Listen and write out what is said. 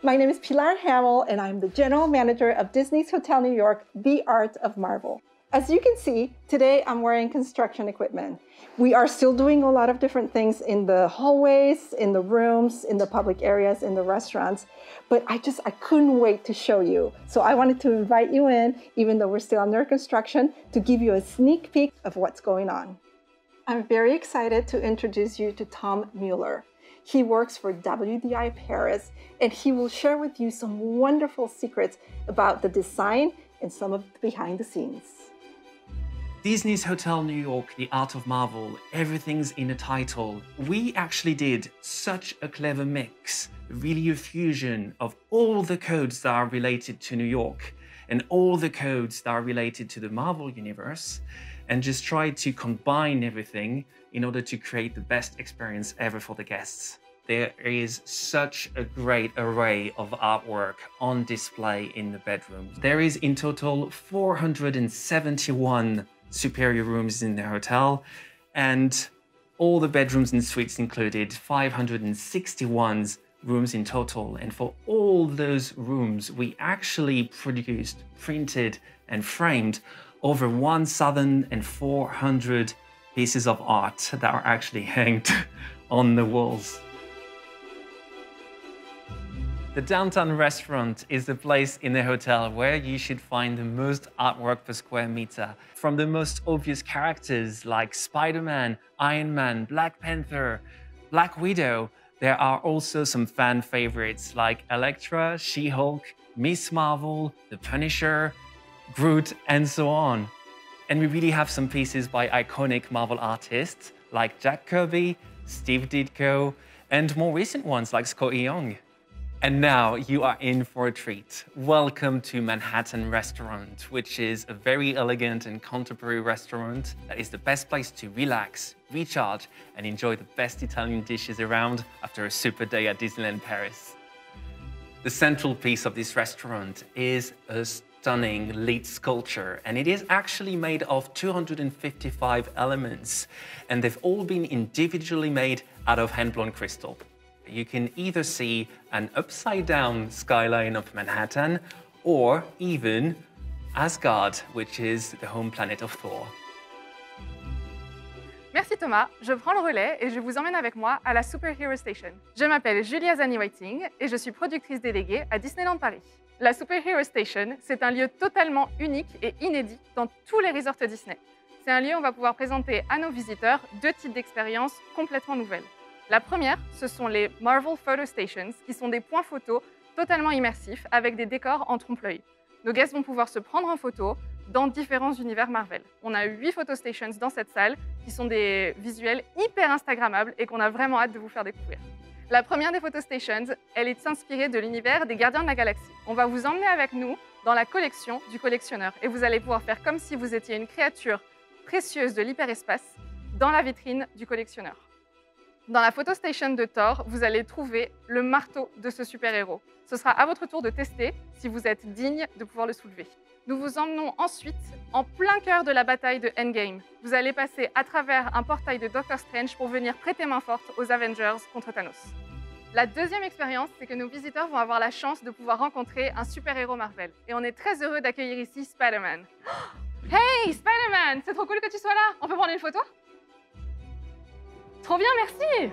My name is Pilar Hamill, and I'm the general manager of Disney's Hotel New York, The Art of Marvel. As you can see, today I'm wearing construction equipment. We are still doing a lot of different things in the hallways, in the rooms, in the public areas, in the restaurants, but I just, I couldn't wait to show you. So I wanted to invite you in, even though we're still under construction, to give you a sneak peek of what's going on. I'm very excited to introduce you to Tom Mueller. He works for WDI Paris, and he will share with you some wonderful secrets about the design and some of the behind the scenes. Disney's Hotel New York, The Art of Marvel, everything's in a title. We actually did such a clever mix, really a fusion of all the codes that are related to New York and all the codes that are related to the Marvel Universe, and just try to combine everything in order to create the best experience ever for the guests. There is such a great array of artwork on display in the bedrooms. There is in total 471 superior rooms in the hotel, and all the bedrooms and suites included 561 rooms in total. And for all those rooms, we actually produced, printed, and framed over 1,400 pieces of art that are actually hanged on the walls. The downtown restaurant is the place in the hotel where you should find the most artwork per square meter. From the most obvious characters like Spider-Man, Iron Man, Black Panther, Black Widow, there are also some fan favorites like Elektra, She-Hulk, Miss Marvel, The Punisher, Groot, and so on. And we really have some pieces by iconic Marvel artists like Jack Kirby, Steve Ditko, and more recent ones like Skottie Young. And now you are in for a treat. Welcome to Manhattan Restaurant, which is a very elegant and contemporary restaurant that is the best place to relax, recharge, and enjoy the best Italian dishes around after a super day at Disneyland Paris. The central piece of this restaurant is a stunning lead sculpture, and it is actually made of 255 elements, and they've all been individually made out of hand-blown crystal you can either see an upside down skyline of Manhattan or even Asgard, which is the home planet of Thor. Merci Thomas, je prends le relais et je vous emmène avec moi à la Superhero Station. Je m'appelle Julia Zani-Whiting et je suis productrice déléguée à Disneyland Paris. La Superhero Station, c'est un lieu totalement unique et inédit dans tous les resorts Disney. C'est un lieu où on va pouvoir présenter à nos visiteurs deux types d'expériences complètement nouvelles. La première, ce sont les Marvel Photo Stations, qui sont des points photos totalement immersifs avec des décors en trompe-l'œil. Nos guests vont pouvoir se prendre en photo dans différents univers Marvel. On a huit photo stations dans cette salle qui sont des visuels hyper instagrammables et qu'on a vraiment hâte de vous faire découvrir. La première des photo stations, elle est inspirée de l'univers des Gardiens de la Galaxie. On va vous emmener avec nous dans la collection du collectionneur et vous allez pouvoir faire comme si vous étiez une créature précieuse de l'hyperespace dans la vitrine du collectionneur. Dans la photo station de Thor, vous allez trouver le marteau de ce super-héros. Ce sera à votre tour de tester si vous êtes digne de pouvoir le soulever. Nous vous emmenons ensuite en plein cœur de la bataille de Endgame. Vous allez passer à travers un portail de Doctor Strange pour venir prêter main forte aux Avengers contre Thanos. La deuxième expérience, c'est que nos visiteurs vont avoir la chance de pouvoir rencontrer un super-héros Marvel. Et on est très heureux d'accueillir ici Spider-Man. Hey, Spider-Man C'est trop cool que tu sois là On peut prendre une photo? Trop bien, merci